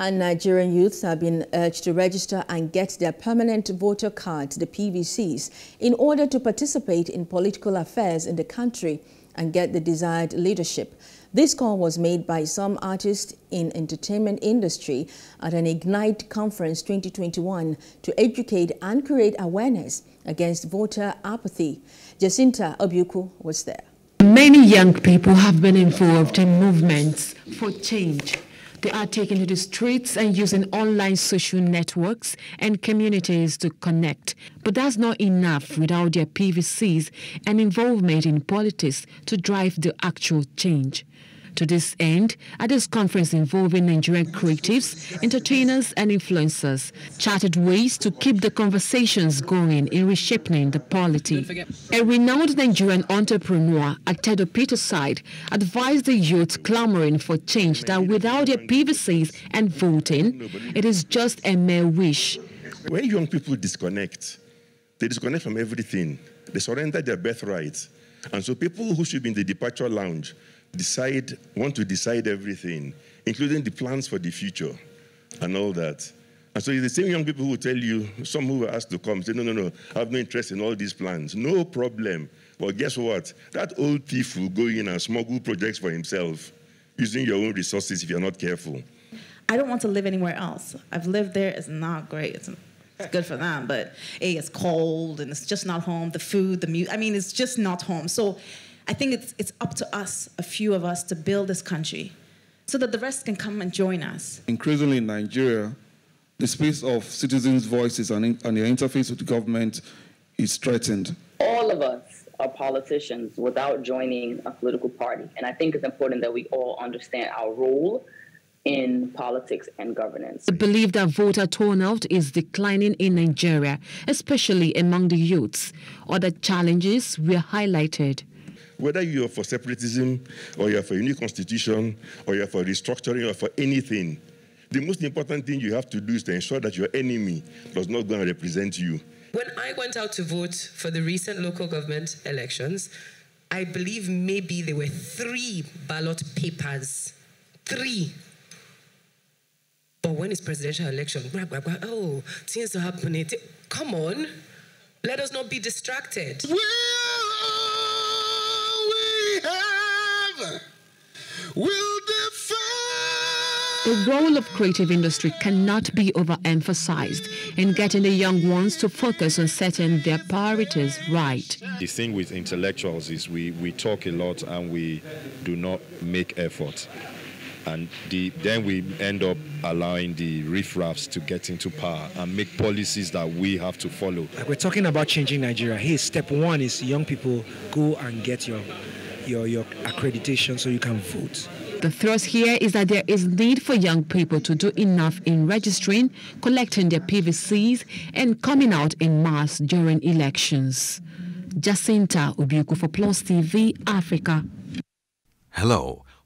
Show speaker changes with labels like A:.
A: And Nigerian youths have been urged to register and get their permanent voter cards, the PVCs, in order to participate in political affairs in the country and get the desired leadership. This call was made by some artists in entertainment industry at an Ignite Conference 2021 to educate and create awareness against voter apathy. Jacinta Obiuku was there.
B: Many young people have been involved in movements for change. They are taking to the streets and using online social networks and communities to connect. But that's not enough without their PVCs and involvement in politics to drive the actual change. To this end, at this conference involving Nigerian creatives, entertainers and influencers, charted ways to keep the conversations going in reshaping the polity. A renowned Nigerian entrepreneur, Atedo Peterside, advised the youth clamoring for change that without their PVCs and voting, it is just a mere wish.
C: When young people disconnect, they disconnect from everything. They surrender their birthright. And so people who should be in the departure lounge decide, want to decide everything, including the plans for the future and all that. And so the same young people who tell you, some who were asked to come, say, no, no, no, I have no interest in all these plans. No problem. But guess what? That old thief will go in and smuggle projects for himself using your own resources if you're not careful.
D: I don't want to live anywhere else. I've lived there. It's not great. It's, it's good for them, but A, it's cold and it's just not home. The food, the music, I mean, it's just not home. So I think it's, it's up to us, a few of us, to build this country so that the rest can come and join us.
E: Increasingly in Nigeria, the space of citizens' voices and, and their interface with the government is threatened.
F: All of us are politicians without joining a political party. And I think it's important that we all understand our role in politics and governance.
B: I believe that voter turnout is declining in Nigeria, especially among the youths. Other challenges were highlighted
C: whether you're for separatism or you're for a new constitution or you're for restructuring or for anything, the most important thing you have to do is to ensure that your enemy does not go and represent you.
G: When I went out to vote for the recent local government elections, I believe maybe there were three ballot papers. Three. But when it's presidential election, oh, things are happening. Come on, let us not be distracted.
B: will defend. The role of creative industry cannot be overemphasized in getting the young ones to focus on setting their priorities right.
H: The thing with intellectuals is we, we talk a lot and we do not make effort. And the, then we end up allowing the riffraffs to get into power and make policies that we have to follow.
I: Like we're talking about changing Nigeria. Hey, step one is young people go and get your your, your accreditation so you can vote.
B: The thrust here is that there is need for young people to do enough in registering, collecting their PVCs, and coming out in mass during elections. Jacinta Obiuku for Plus TV Africa.
J: Hello.